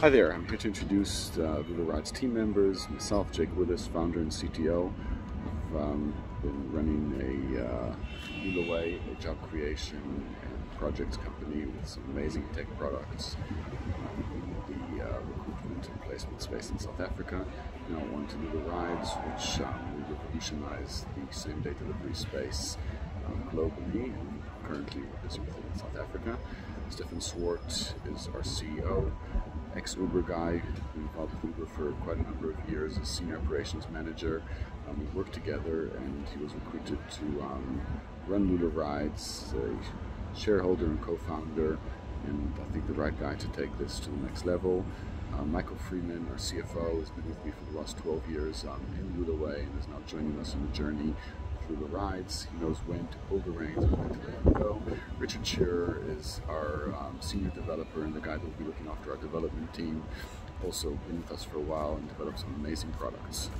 Hi there, I'm here to introduce uh, Rides team members, myself, Jake Willis, founder and CTO. I've um, been running a uh, Way, a job creation and projects company with some amazing tech products in the uh, recruitment and placement space in South Africa. Now on to Lula Rides, which um, will revolutionize the same day delivery space um, globally currently we're busy with it in South Africa. Stefan Swart is our CEO ex-Uber guy, been involved with Uber for quite a number of years as senior operations manager. Um, we worked together and he was recruited to um, run Lula Rides, a shareholder and co-founder, and I think the right guy to take this to the next level. Uh, Michael Freeman, our CFO, has been with me for the last 12 years um, in Lula Way and is now joining us on the journey through the rides. He knows when to pull the reins and when to let Shearer is our um, senior developer and the guy that will be looking after our development team. Also been with us for a while and developed some amazing products.